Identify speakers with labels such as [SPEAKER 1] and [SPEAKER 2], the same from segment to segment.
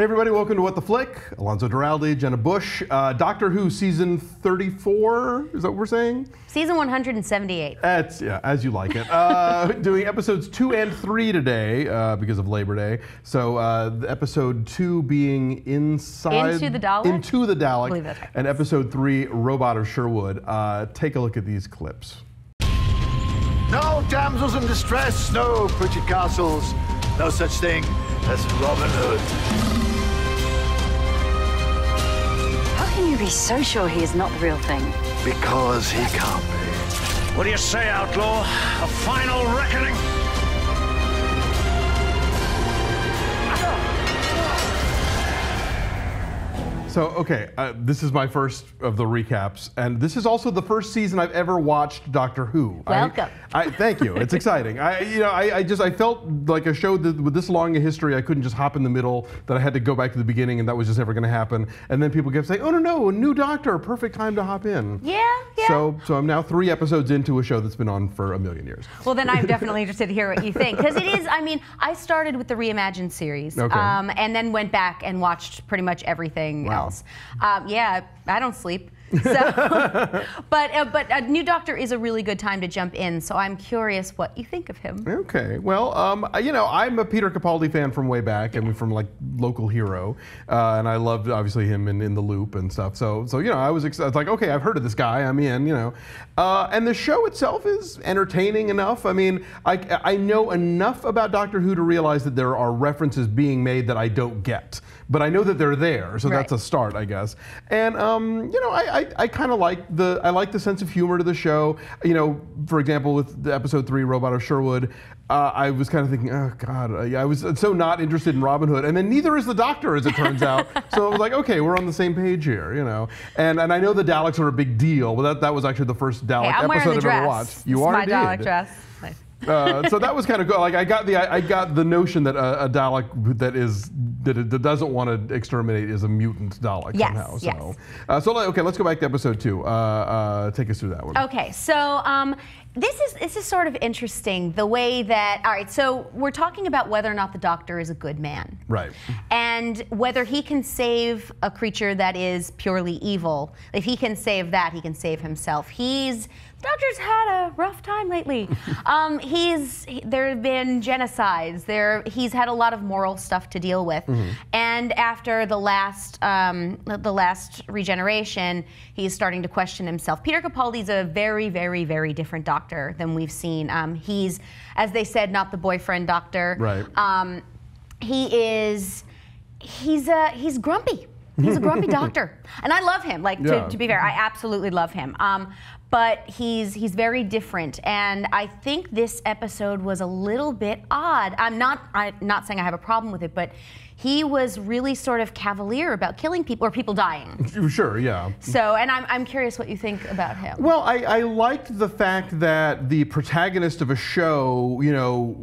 [SPEAKER 1] Hey everybody, welcome to What the Flick. Alonso Duralde, Jenna Busch, uh, Doctor Who season 34. Is that what we're saying?
[SPEAKER 2] Season 178.
[SPEAKER 1] That's yeah, as you like it. Uh, doing episodes two and three today uh, because of Labor Day. So uh, the episode two being inside
[SPEAKER 2] Into the Dalek?
[SPEAKER 1] Into the Dalek,
[SPEAKER 2] believe that's right.
[SPEAKER 1] and episode three, Robot of Sherwood. Uh, take a look at these clips.
[SPEAKER 3] No damsels in distress, no pretty castles, no such thing as Robin Hood.
[SPEAKER 4] Can you be so sure he is not the real thing?
[SPEAKER 3] Because he can't be.
[SPEAKER 5] What do you say, outlaw? A final reckoning?
[SPEAKER 1] So, okay, uh, this is my first of the recaps, and this is also the first season I've ever watched Doctor Who. I-
[SPEAKER 2] Welcome.
[SPEAKER 1] I, thank you. It's exciting. I, you know, I, I just I felt like a show that with this long a history, I couldn't just hop in the middle. That I had to go back to the beginning, and that was just never going to happen. And then people kept saying, "Oh no, no, a new Doctor, perfect time to hop in."
[SPEAKER 2] Yeah, yeah.
[SPEAKER 1] So, so I'm now three episodes into a show that's been on for a million years.
[SPEAKER 2] Well, then I'm definitely interested to hear what you think. Because it is, I mean, I started with the Reimagined series.
[SPEAKER 1] Okay.
[SPEAKER 2] Um, and then went back and watched pretty much everything
[SPEAKER 1] Wow.
[SPEAKER 2] Else. Um, yeah, I don't sleep. So, but uh, but a new Doctor is a really good time to jump in. So I'm curious what you think of him.
[SPEAKER 1] Okay. Well, um, you know, I'm a Peter Capaldi fan from way back, and from like local hero, uh, and I loved obviously him in, in the Loop and stuff. So, so you know, I was excited. It's like, okay, I've heard of this guy. I'm in. You know, uh, and the show itself is entertaining enough. I mean, I I know enough about Doctor Who to realize that there are references being made that I don't get, but I know that they're there. So that's a start, I guess. And um, you know, I I, I kind of like the I like the sense of humor to the show. You know, for example, with the episode three, Robot of Sherwood, uh, I was kind of thinking, oh God, I, I was so not interested in Robin Hood, and then neither is the Doctor, as it turns out. so I was like, okay, we're on the same page here, you know. And and I know the Daleks are a big deal, but that, that was actually the first Dalek
[SPEAKER 2] Hey,
[SPEAKER 1] episode I've ever watched. You
[SPEAKER 2] This
[SPEAKER 1] are
[SPEAKER 2] my
[SPEAKER 1] indeed.
[SPEAKER 2] Dalek dress. Nice.
[SPEAKER 1] Uh, so that was kind of good. Like I got the I, I got the notion that a, a Dalek that is that, it, that doesn't want to exterminate is a mutant Dalek
[SPEAKER 2] Yes,
[SPEAKER 1] somehow. So,
[SPEAKER 2] yes.
[SPEAKER 1] uh, so like, okay, let's go back to episode two. Uh, uh, take us through that one.
[SPEAKER 2] Okay, so um, this is this is sort of interesting the way that all right. So we're talking about whether or not the Doctor is a good man,
[SPEAKER 1] Right.
[SPEAKER 2] and whether he can save a creature that is purely evil. If he can save that, he can save himself. He's Doctor's had a rough time lately. um, he's he- there have been genocides. There he's had a lot of moral stuff to deal with, and after the last um, the- last regeneration, he's starting to question himself. Peter Capaldi's a very, very, very different Doctor than we've seen. Um, he's, as they said, not the boyfriend Doctor.
[SPEAKER 1] Right.
[SPEAKER 2] Um, he is he's uh, he's grumpy. He's a grumpy doctor, and I love him. Like
[SPEAKER 1] Yeah.
[SPEAKER 2] to, to be fair, I absolutely love him. Um, but he's he's very different, and I think this episode was a little bit odd. I'm not I'm not saying I have a problem with it, but he was really sort of cavalier about killing people or people dying.
[SPEAKER 1] Sure. Yeah.
[SPEAKER 2] So, and I'm I'm curious what you think about him.
[SPEAKER 1] Well, I, I liked the fact that the protagonist of a show, you know,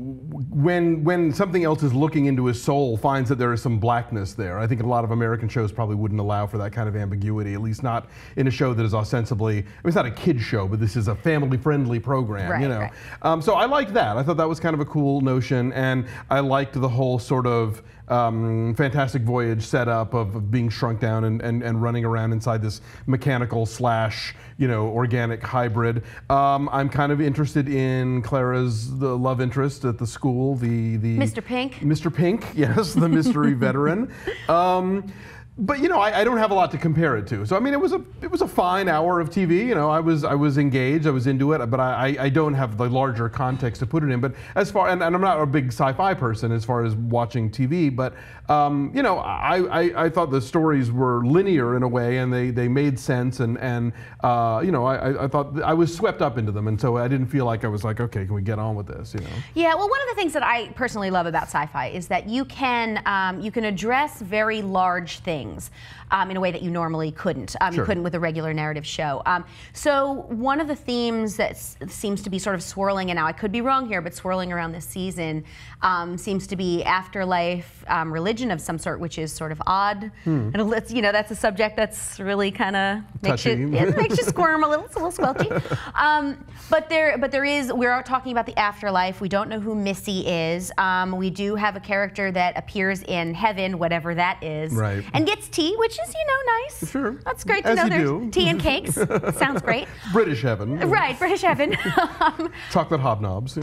[SPEAKER 1] when when something else is looking into his soul, finds that there is some blackness there. I think a lot of American shows probably wouldn't allow for that kind of ambiguity, at least not in a show that is ostensibly. I mean, it's not a kid show, but this is a family-friendly program, you know.
[SPEAKER 2] right.
[SPEAKER 1] Um, so I liked that. I thought that was kind of a cool notion, and I liked the whole sort of um, Fantastic Voyage setup of, of being shrunk down and, and, and running around inside this mechanical slash you know organic hybrid. Um, I'm kind of interested in Clara's the love interest at the school, the the
[SPEAKER 2] Mr. Pink?
[SPEAKER 1] Mr. Pink, yes, the mystery veteran. Um, but you know, I, I don't have a lot to compare it to. So I mean, it was a it was a fine hour of TV. You know, I was I was engaged, I was into it, but I, I- don't have the larger context to put it in. But as far and, and I'm not a big sci-fi person as far as watching TV, but um, you know, I, I I thought the stories were linear in a way, and they they made sense, and and uh, you know, I I- I thought I was swept up into them, and so I didn't feel like I was like, okay, can we get on with this? You know.
[SPEAKER 2] Yeah, well, one of the things that I personally love about sci-fi is that you can um, you can address very large things things um, in a way that you normally couldn't. Um,
[SPEAKER 1] Sure.
[SPEAKER 2] You couldn't with a regular narrative show. Um, so one of the themes that seems to be sort of swirling, and now I could be wrong here, but swirling around this season um, seems to be afterlife um, religion of some sort, which is sort of odd. And it's, you know, that's a subject that's really kind of makes you it makes you squirm a little. It's a little squelchy. Um, but there, but there is. We're talking about the afterlife. We don't know who Missy is. Um, we do have a character that appears in heaven, whatever that is,
[SPEAKER 1] Right.
[SPEAKER 2] and gets tea, which is you know nice.
[SPEAKER 1] Sure.
[SPEAKER 2] That's great to
[SPEAKER 1] As
[SPEAKER 2] know. There's
[SPEAKER 1] do.
[SPEAKER 2] tea and cakes. Sounds great.
[SPEAKER 1] British heaven.
[SPEAKER 2] Right, British heaven. um,
[SPEAKER 1] Chocolate hobnobs.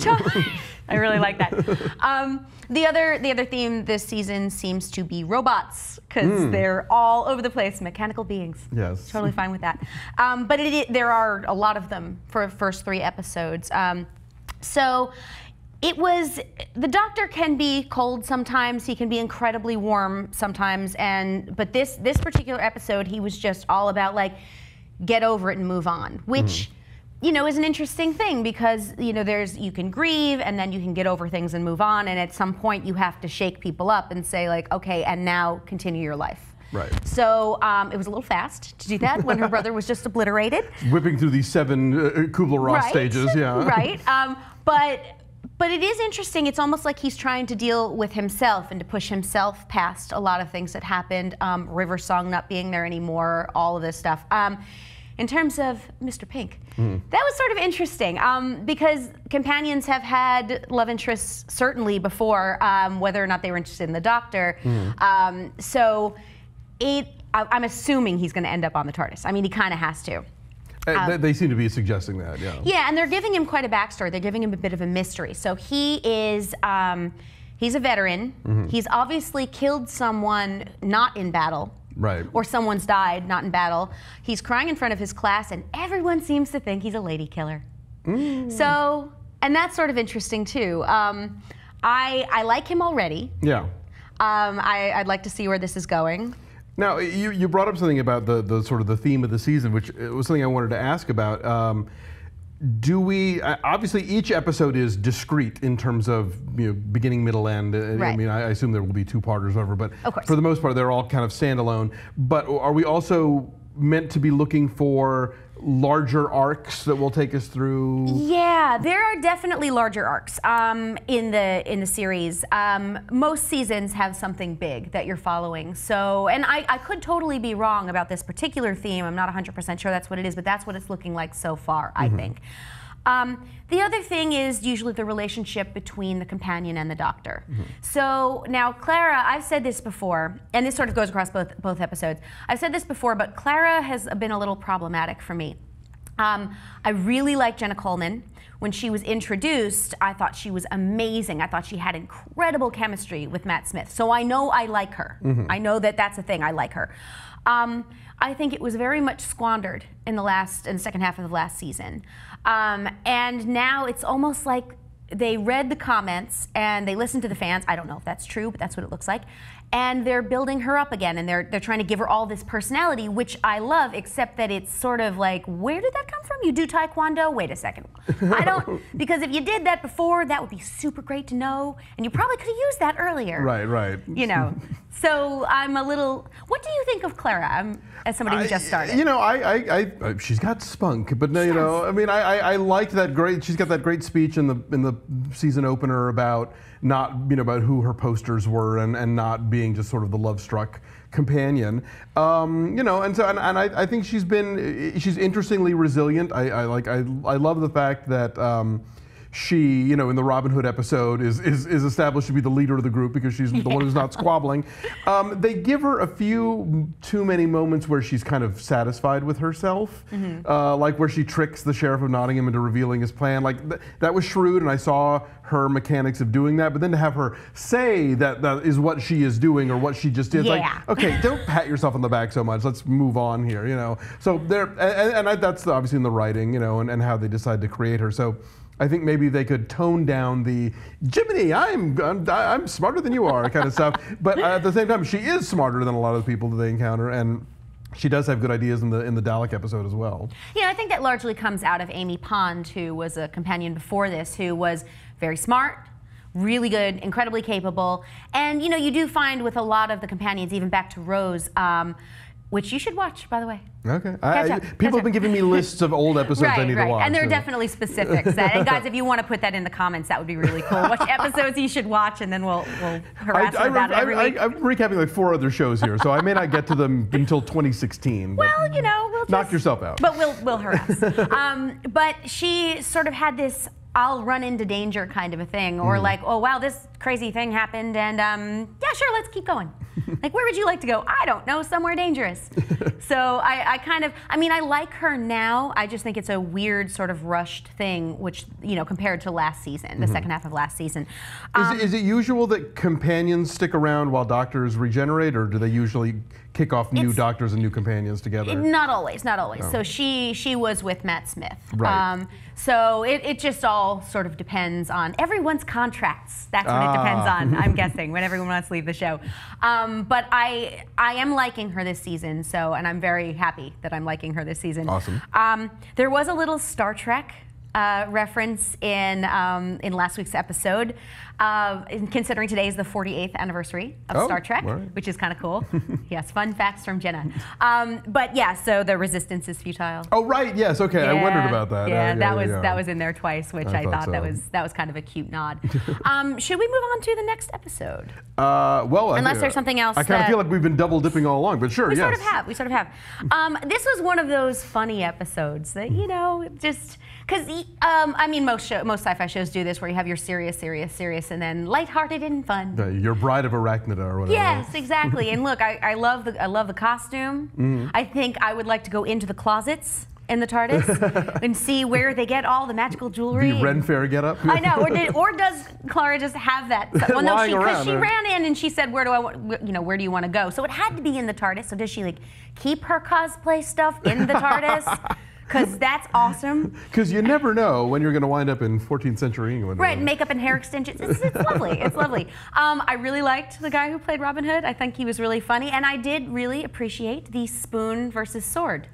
[SPEAKER 2] I really like that. Um, the other the other theme this season seems to be robots because they're all over the place, mechanical beings.
[SPEAKER 1] Yes.
[SPEAKER 2] totally fine with that. Um, but it, there are a lot of them for the first three episodes. Um, so. It was the doctor can be cold sometimes. He can be incredibly warm sometimes, and but this this particular episode, he was just all about like get over it and move on, which you know is an interesting thing because you know there's you can grieve and then you can get over things and move on, and at some point you have to shake people up and say like okay, and now continue your life.
[SPEAKER 1] Right.
[SPEAKER 2] So um, it was a little fast to do that when her brother was just obliterated.
[SPEAKER 1] Whipping through these seven uh, Kubler-Ross
[SPEAKER 2] Right.
[SPEAKER 1] stages. Yeah.
[SPEAKER 2] Right. Um, but but it is interesting. It's almost like he's trying to deal with himself and to push himself past a lot of things that happened. Um, River Song not being there anymore, all of this stuff. Um, in terms of Mr. Pink,
[SPEAKER 1] Mm-hmm.
[SPEAKER 2] that was sort of interesting um, because companions have had love interests certainly before, um, whether or not they were interested in the Doctor. Um, so it, I, I'm assuming he's going to end up on the TARDIS. I mean, he kind of has to.
[SPEAKER 1] Uh, they, they seem to be suggesting that. Yeah.
[SPEAKER 2] Yeah, and they're giving him quite a backstory. They're giving him a bit of a mystery. So he is, um, he's a veteran.
[SPEAKER 1] Mm-hmm.
[SPEAKER 2] He's obviously killed someone not in battle.
[SPEAKER 1] Right.
[SPEAKER 2] Or someone's died not in battle. He's crying in front of his class, and everyone seems to think he's a lady killer.
[SPEAKER 1] Mm.
[SPEAKER 2] So, and that's sort of interesting too. Um, I I like him already.
[SPEAKER 1] Yeah.
[SPEAKER 2] Um, I, I'd like to see where this is going.
[SPEAKER 1] Now, you, you brought up something about the, the sort of the theme of the season, which uh, was something I wanted to ask about. Um, do we uh, obviously each episode is discrete in terms of you know beginning, middle, end. Uh, I mean, I, assume there will be two parters, or whatever, but for the most part, they're all kind of standalone. But are we also meant to be looking for larger arcs that will take us through?
[SPEAKER 2] Yeah, there are definitely larger arcs um, in the in the series. Um, most seasons have something big that you're following. So, and I, I could totally be wrong about this particular theme. I'm not 100% sure that's what it is, but that's what it's looking like so far. I think. Um, the other thing is usually the relationship between the companion and the doctor. So now, Clara, I've said this before, and this sort of goes across both both episodes. I've said this before, but Clara has been a little problematic for me. Um, I really like Jenna Coleman. When she was introduced, I thought she was amazing. I thought she had incredible chemistry with Matt Smith. So I know I like her. I know that that's a thing. I like her. Um, I think it was very much squandered in the last, in the second half of the last season. Um, and now it's almost like they read the comments and they listened to the fans. I don't know if that's true, but that's what it looks like. And they're building her up again and they're they're trying to give her all this personality, which I love, except that it's sort of like, where did that come from? You do taekwondo? Wait a second. I don't because if you did that before, that would be super great to know. And you probably could have used that earlier.
[SPEAKER 1] Right, right.
[SPEAKER 2] You know. so I'm a little what do you think of Clara? I'm as somebody who just started.
[SPEAKER 1] You know, I, I, I, I she's got spunk, but no, you know, I mean, I, I, I liked that great. She's got that great speech in the in the season opener about not, you know, about who her posters were and, and not being just sort of the love struck companion. Um, you know, and so and, and I, I think she's been she's interestingly resilient. I, I like I, I love the fact that. Um, she, you know, in the Robin Hood episode, is, is, is established to be the leader of the group because she's the one who's not squabbling. Um, they give her a few too many moments where she's kind of satisfied with herself, uh, like where she tricks the sheriff of Nottingham into revealing his plan. Like th- that was shrewd, and I saw her mechanics of doing that. But then to have her say that that is what she is doing or what she just did,
[SPEAKER 2] Yeah.
[SPEAKER 1] like, okay, don't pat yourself on the back so much. Let's move on here, you know. So there, and, and I, that's obviously in the writing, you know, and, and how they decide to create her. So. I think maybe they could tone down the Jiminy, I'm, I'm I'm smarter than you are kind of stuff. But at the same time, she is smarter than a lot of the people that they encounter, and she does have good ideas in the in the Dalek episode as well.
[SPEAKER 2] Yeah, I think that largely comes out of Amy Pond, who was a companion before this, who was very smart, really good, incredibly capable. And you know, you do find with a lot of the companions, even back to Rose, um, which you should watch, by the way.
[SPEAKER 1] Okay. I,
[SPEAKER 2] up,
[SPEAKER 1] people have been giving me lists of old episodes I
[SPEAKER 2] Right,
[SPEAKER 1] need
[SPEAKER 2] right.
[SPEAKER 1] to watch.
[SPEAKER 2] And there are
[SPEAKER 1] so-
[SPEAKER 2] definitely specifics. That, and guys, if you want to put that in the comments, that would be really cool. Which episodes you should watch, and then we'll we'll
[SPEAKER 1] I,
[SPEAKER 2] harass
[SPEAKER 1] I,
[SPEAKER 2] you about it
[SPEAKER 1] I,
[SPEAKER 2] every
[SPEAKER 1] I,
[SPEAKER 2] week.
[SPEAKER 1] I'm recapping like four other shows here, so I may not get to them until 2016.
[SPEAKER 2] Well, you know, we'll
[SPEAKER 1] Knock
[SPEAKER 2] just-
[SPEAKER 1] yourself out.
[SPEAKER 2] But we'll we'll harass. um, but she sort of had this I'll run into danger kind of a thing, or
[SPEAKER 1] Mm-hmm.
[SPEAKER 2] like, oh wow, this crazy thing happened, and um, yeah, sure, let's keep going. like, where would you like to go? I don't know, somewhere dangerous. so I, I kind of, I mean, I like her now. I just think it's a weird sort of rushed thing, which you know, compared to last season, the second half of last season.
[SPEAKER 1] Is,
[SPEAKER 2] Um,
[SPEAKER 1] it, is it usual that companions stick around while doctors regenerate, or do they usually kick off new
[SPEAKER 2] It's-
[SPEAKER 1] doctors and new companions together?
[SPEAKER 2] Not always, not always. So she she was with Matt Smith.
[SPEAKER 1] Oh. Right.
[SPEAKER 2] Um, so it, it just all sort of depends on everyone's contracts. That's what it depends
[SPEAKER 1] Ah.
[SPEAKER 2] on. I'm guessing when everyone wants to leave the show. Um, but I I am liking her this season. So and I'm very happy that I'm liking her this season.
[SPEAKER 1] Awesome.
[SPEAKER 2] Um, there was a little Star Trek. Uh, reference in um, in last week's episode, uh, considering today is the 48th anniversary of
[SPEAKER 1] Oh,
[SPEAKER 2] Star Trek,
[SPEAKER 1] right.
[SPEAKER 2] which is kind of cool. yes, fun facts from Jenna. Um, but yeah, so the resistance is futile.
[SPEAKER 1] Oh right, yes, okay. I wondered about that.
[SPEAKER 2] Yeah,
[SPEAKER 1] Uh,
[SPEAKER 2] that was
[SPEAKER 1] yeah.
[SPEAKER 2] that was in there twice, which
[SPEAKER 1] I
[SPEAKER 2] I,
[SPEAKER 1] thought
[SPEAKER 2] thought, that was that was kind of a cute nod. um, should we move on to the next episode?
[SPEAKER 1] Uh, well, I
[SPEAKER 2] Unless
[SPEAKER 1] think-
[SPEAKER 2] there's something else
[SPEAKER 1] I kind of feel like we've been double dipping all along, but sure,
[SPEAKER 2] We
[SPEAKER 1] yes.
[SPEAKER 2] sort of have. We sort of have. Um, this was one of those funny episodes that you know just because um, I mean most show, most sci-fi shows do this where you have your serious, serious, serious, and then lighthearted and fun.
[SPEAKER 1] Your Bride of Arachnida or whatever.
[SPEAKER 2] Yes, exactly. and look, I, I love the I love the costume.
[SPEAKER 1] Mm-hmm.
[SPEAKER 2] I think I would like to go into the closets in the TARDIS and see where they get all the magical jewelry.
[SPEAKER 1] The Ren Fair get up.
[SPEAKER 2] I know. Or, did, or does Clara just have that? Well, no, she,
[SPEAKER 1] around,
[SPEAKER 2] she ran in and she said, "Where do I want? You know, where do you want to go?" So it had to be in the TARDIS. So does she like keep her cosplay stuff in the TARDIS? Because that's awesome.
[SPEAKER 1] Because you never know when you're going to wind up in 14th century England.
[SPEAKER 2] Right, makeup and hair extensions. It's, it's lovely. It's lovely. Um, I really liked the guy who played Robin Hood. I think he was really funny, and I did really appreciate the spoon versus sword.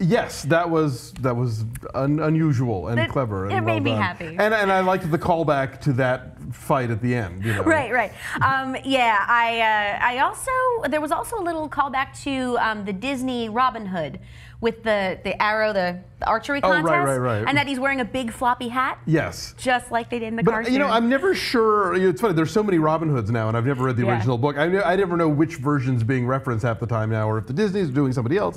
[SPEAKER 1] Yes, that was that was un- unusual and
[SPEAKER 2] It-
[SPEAKER 1] clever. And
[SPEAKER 2] it made me
[SPEAKER 1] done.
[SPEAKER 2] happy.
[SPEAKER 1] And and I liked the callback to that fight at the end. You know.
[SPEAKER 2] Right, right. Um, yeah, I uh, I also there was also a little callback to um, the Disney Robin Hood with the the arrow, the, the archery
[SPEAKER 1] Oh, right,
[SPEAKER 2] contest,
[SPEAKER 1] right, right.
[SPEAKER 2] and that he's wearing a big floppy hat,
[SPEAKER 1] Yes.
[SPEAKER 2] just like they did in the
[SPEAKER 1] But
[SPEAKER 2] cartoon.
[SPEAKER 1] you know, I'm never sure. you know, It's funny. There's so many Robin Hoods now, and I've never read the
[SPEAKER 2] Yeah.
[SPEAKER 1] original book. I, I never know which version's being referenced half the time now, or if the Disney's doing somebody else.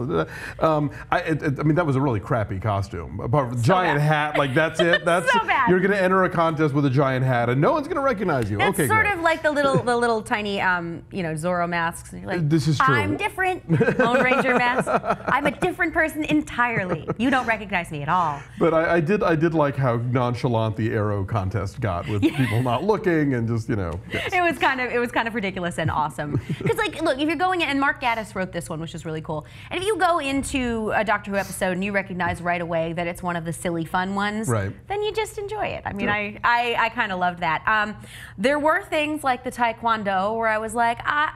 [SPEAKER 1] Um, I, it, it- I mean, that was a really crappy costume. Apart from giant
[SPEAKER 2] bad.
[SPEAKER 1] hat, like that's it. That's
[SPEAKER 2] So bad.
[SPEAKER 1] You're going to enter a contest with a giant hat, and no one's going to recognize you.
[SPEAKER 2] It's
[SPEAKER 1] okay,
[SPEAKER 2] sort
[SPEAKER 1] great.
[SPEAKER 2] of like the little the little tiny um, you know Zorro masks. And you're like,
[SPEAKER 1] This is true.
[SPEAKER 2] I'm different. Lone Ranger mask. I'm a different person entirely. You don't recognize me at all.
[SPEAKER 1] But I, I did I did like how nonchalant the arrow contest got with people not looking and just you know. yes.
[SPEAKER 2] It was kind of it was kind of ridiculous and awesome. Because like, look, if you're going in, and Mark Gatiss wrote this one, which is really cool. And if you go into a Doctor Who episode and you recognize right away that it's one of the silly fun ones,
[SPEAKER 1] Right.
[SPEAKER 2] then you just enjoy it. I mean,
[SPEAKER 1] Sure.
[SPEAKER 2] I I, I kind of loved that. Um, there were things like the Taekwondo where I was like, ah,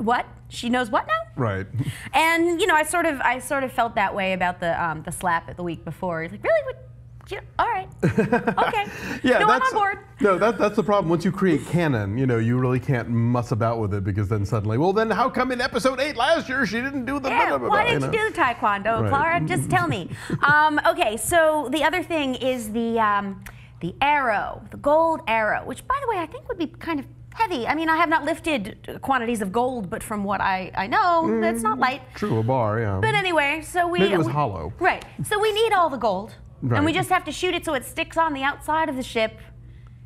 [SPEAKER 2] what? She knows what now?
[SPEAKER 1] Right.
[SPEAKER 2] And you know, I sort of I sort of felt that way about the um, the slap at the week before. He's like, really? What? You know, all right. Okay.
[SPEAKER 1] Yeah,
[SPEAKER 2] no, I'm
[SPEAKER 1] that's
[SPEAKER 2] on board.
[SPEAKER 1] no. That, that's the problem. Once you create canon, you know, you really can't muss about with it because then suddenly, well, then how come in episode eight last year she didn't do the?
[SPEAKER 2] Yeah, why didn't you
[SPEAKER 1] know?
[SPEAKER 2] do the taekwondo,
[SPEAKER 1] Right.
[SPEAKER 2] Clara? Just tell me. um, okay, so the other thing is the um, the arrow, the gold arrow, which, by the way, I think would be kind of heavy. I mean, I have not lifted quantities of gold, but from what I, I know, it's not mm, light.
[SPEAKER 1] True, a bar, yeah.
[SPEAKER 2] But anyway, so we
[SPEAKER 1] Maybe it was
[SPEAKER 2] we-
[SPEAKER 1] hollow.
[SPEAKER 2] Right. So we need all the gold, and we just have to shoot it so it sticks on the outside of the ship,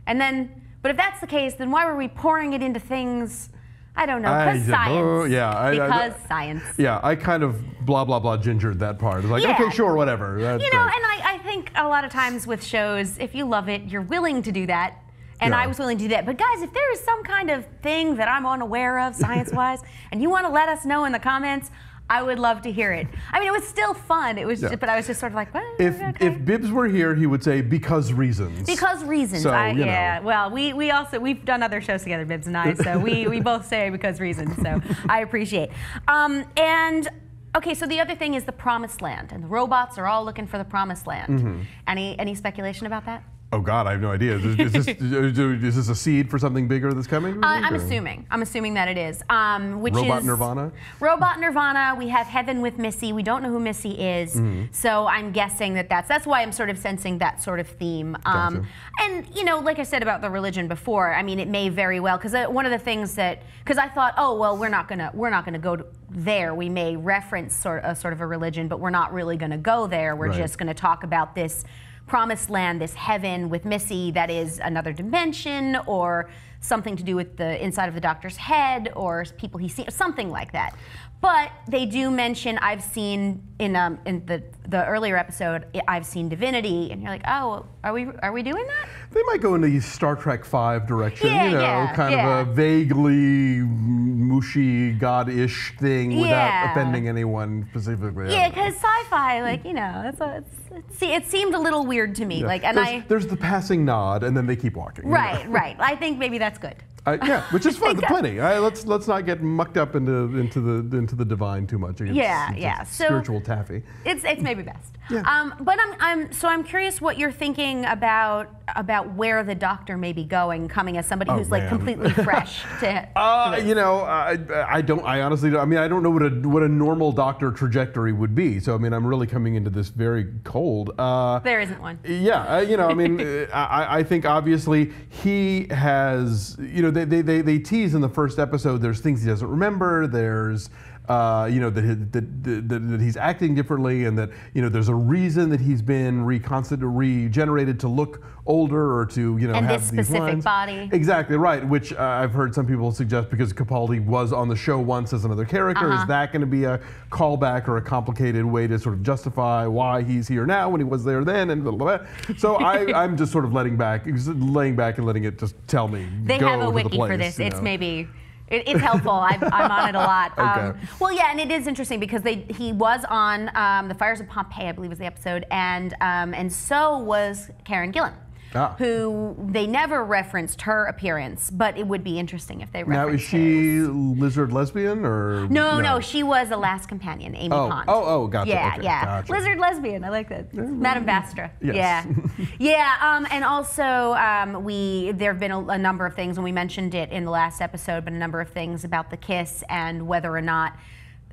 [SPEAKER 2] and then. But if that's the case, then why were we pouring it into things? I don't know. Because
[SPEAKER 1] don't- oh,
[SPEAKER 2] science.
[SPEAKER 1] yeah, I- I-
[SPEAKER 2] because science.
[SPEAKER 1] yeah, I kind of blah blah blah gingered that part. It's like,
[SPEAKER 2] Yeah.
[SPEAKER 1] okay, sure, whatever. That's
[SPEAKER 2] You know,
[SPEAKER 1] great.
[SPEAKER 2] and I, I think a lot of times with shows, if you love it, you're willing to do that. And
[SPEAKER 1] Yeah.
[SPEAKER 2] I was willing to do that. But guys, if there is some kind of thing that I'm unaware of science wise, and you want to let us know in the comments, I would love to hear it. I mean, it was still fun. It was,
[SPEAKER 1] Yeah.
[SPEAKER 2] just, but I was just sort of like, well,
[SPEAKER 1] if
[SPEAKER 2] okay.
[SPEAKER 1] if Bibbs were here, he would say because reasons.
[SPEAKER 2] because reasons.
[SPEAKER 1] So,
[SPEAKER 2] I,
[SPEAKER 1] you know.
[SPEAKER 2] yeah. Well, we, we also we've done other shows together, Bibbs and I. So we, we both say because reasons. So I appreciate. Um, and okay, so the other thing is the promised land, and the robots are all looking for the promised land.
[SPEAKER 1] Mm-hmm.
[SPEAKER 2] Any any speculation about that?
[SPEAKER 1] Oh God, I have no idea. Is, is this, is this a seed for something bigger that's coming?
[SPEAKER 2] Uh, I'm assuming. I'm assuming that it is. Um, which
[SPEAKER 1] Robot
[SPEAKER 2] is
[SPEAKER 1] Nirvana?
[SPEAKER 2] Robot Nirvana. We have Heaven with Missy. We don't know who Missy is,
[SPEAKER 1] Mm-hmm.
[SPEAKER 2] so I'm guessing that that's that's why I'm sort of sensing that sort of theme. Um,
[SPEAKER 1] Gotcha.
[SPEAKER 2] and you know, like I said about the religion before, I mean, it may very well because uh, one of the things that because I thought, oh well, we're not gonna we're not gonna go there. We may reference sort a sort of a religion, but we're not really gonna go there. We're
[SPEAKER 1] Right.
[SPEAKER 2] just gonna talk about this promised land, this heaven with Missy that is another dimension or something to do with the inside of the doctor's head or people he sees, something like that. But they do mention I've seen in um, in the the earlier episode I've seen divinity and you're like oh are we are we doing that?
[SPEAKER 1] They might go into the Star Trek Five direction,
[SPEAKER 2] Yeah,
[SPEAKER 1] you know,
[SPEAKER 2] yeah,
[SPEAKER 1] kind
[SPEAKER 2] yeah.
[SPEAKER 1] of a vaguely mushy, god-ish thing without offending anyone specifically.
[SPEAKER 2] Yeah, because sci-fi like you know it's, a, it's, it's see it seemed a little weird to me
[SPEAKER 1] Yeah.
[SPEAKER 2] like and
[SPEAKER 1] there's,
[SPEAKER 2] I
[SPEAKER 1] there's the passing nod, and then they keep walking. you know.
[SPEAKER 2] right right I think maybe that's good.
[SPEAKER 1] Yeah, which is fun. Plenty. I, let's let's not get mucked up into into the into the divine too much. It's-
[SPEAKER 2] Yeah,
[SPEAKER 1] it's
[SPEAKER 2] yeah. So-
[SPEAKER 1] spiritual taffy.
[SPEAKER 2] It's it's maybe best.
[SPEAKER 1] Yeah.
[SPEAKER 2] Um, but I'm I'm so I'm curious what you're thinking about about where the doctor may be going, coming as somebody
[SPEAKER 1] Oh,
[SPEAKER 2] who's like completely fresh to.
[SPEAKER 1] Uh, you know, I, I don't. I honestly, don't, I mean, I don't know what a what a normal doctor trajectory would be. So, I mean, I'm really coming into this very cold. Uh,
[SPEAKER 2] There isn't one.
[SPEAKER 1] Yeah, uh, you know, I mean, uh, I, I think obviously he has, you know, they, they, they, they tease in the first episode there's things he doesn't remember, there's, uh, you know, that, that, that, that, that he's acting differently and that, you know, there's a reason that he's been reconstant, regenerated to look older or to, you know,
[SPEAKER 2] And
[SPEAKER 1] have
[SPEAKER 2] this
[SPEAKER 1] these
[SPEAKER 2] specific
[SPEAKER 1] lines.
[SPEAKER 2] body.
[SPEAKER 1] Exactly, right, which uh, I've heard some people suggest because Capaldi was on the show once as another character.
[SPEAKER 2] Uh-huh.
[SPEAKER 1] Is that going to be a callback or a complicated way to sort of justify why he's here now when he was there then and blah, blah, blah. So I, I'm just sort of letting back, laying back and letting it just tell me.
[SPEAKER 2] They
[SPEAKER 1] go
[SPEAKER 2] have a wiki for this. It's
[SPEAKER 1] know.
[SPEAKER 2] maybe. It, it's helpful. I'm, I'm on it a lot. Um,
[SPEAKER 1] Okay.
[SPEAKER 2] well, yeah, and it is interesting because they he was on um, the Fires of Pompeii, I believe was the episode, and um, and so was Karen Gillan,
[SPEAKER 1] Ah.
[SPEAKER 2] who they never referenced her appearance, but it would be interesting if they
[SPEAKER 1] Now,
[SPEAKER 2] referenced
[SPEAKER 1] is she
[SPEAKER 2] his.
[SPEAKER 1] lizard lesbian or
[SPEAKER 2] No, no, she was a last companion, Amy
[SPEAKER 1] Oh,
[SPEAKER 2] Pond.
[SPEAKER 1] oh, oh, gotcha,
[SPEAKER 2] Yeah,
[SPEAKER 1] okay,
[SPEAKER 2] yeah.
[SPEAKER 1] gotcha.
[SPEAKER 2] Lizard lesbian, I like that. Madame Vastra.
[SPEAKER 1] Yes.
[SPEAKER 2] Yeah, yeah. Um, and also, um, we there have been a, a number of things, and we mentioned it in the last episode, but a number of things about the kiss and whether or not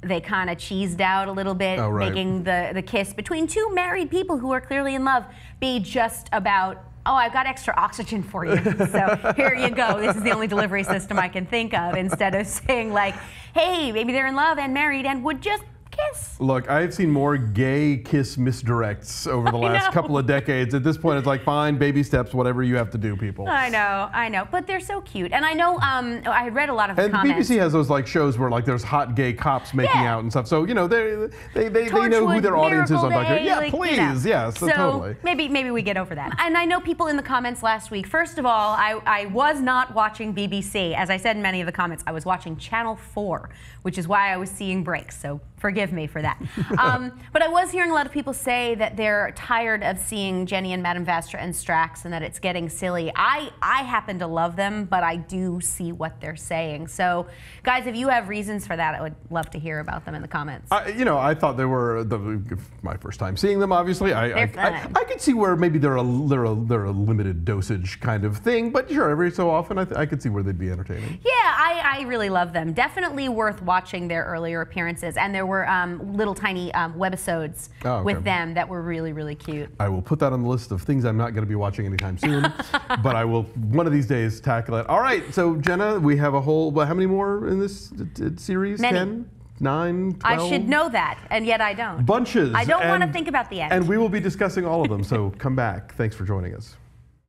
[SPEAKER 2] they kind of cheesed out a little bit,
[SPEAKER 1] Oh, right.
[SPEAKER 2] making the the kiss between two married people who are clearly in love be just about. Oh, I've got extra oxygen for you. So here you go. This is the only delivery system I can think of. Instead of saying like, "Hey, maybe they're in love and married and would just kiss."
[SPEAKER 1] Look, I've seen more gay kiss misdirects over the last couple of decades. At this point, it's like, fine, baby steps, whatever you have to do, people.
[SPEAKER 2] I know, I know, but they're so cute, and I know. Um, I read a lot of the
[SPEAKER 1] And
[SPEAKER 2] comments.
[SPEAKER 1] BBC has those like shows where like there's hot gay cops making
[SPEAKER 2] Yeah.
[SPEAKER 1] out and stuff. So you know they they they, they know who their audience is on Doctor. Yeah,
[SPEAKER 2] like, you
[SPEAKER 1] please,
[SPEAKER 2] know.
[SPEAKER 1] yes,
[SPEAKER 2] So
[SPEAKER 1] totally.
[SPEAKER 2] maybe maybe we get over that. And I know people in the comments last week. First of all, I, I was not watching BBC. As I said in many of the comments, I was watching Channel 4, which is why I was seeing breaks. So forgive me for that. um, but I was hearing a lot of people say that they're tired of seeing Jenny and Madame Vastra and Strax and that it's getting silly. I, I happen to love them, but I do see what they're saying. So, guys, if you have reasons for that, I would love to hear about them in the comments.
[SPEAKER 1] I, you know, I thought they were the, my first time seeing them. Obviously, I I, I. I could see where maybe they're a they're a, they're a limited dosage kind of thing. But sure, every so often, I, th- I could see where they'd be entertaining.
[SPEAKER 2] Yeah, I, I really love them. Definitely worth watching their earlier appearances. And there were um, little tiny um, webisodes
[SPEAKER 1] Oh, okay.
[SPEAKER 2] with them that were really, really cute.
[SPEAKER 1] I will put that on the list of things I'm not going to be watching anytime soon, but I will one of these days tackle it. All right, so Jenna, we have a whole. Well, how many more in this series?
[SPEAKER 2] Many.
[SPEAKER 1] Ten, nine,
[SPEAKER 2] I
[SPEAKER 1] 12?
[SPEAKER 2] should know that, and yet I don't.
[SPEAKER 1] Bunches.
[SPEAKER 2] I don't want to think about the end.
[SPEAKER 1] And we will be discussing all of them. So come back. Thanks for joining us.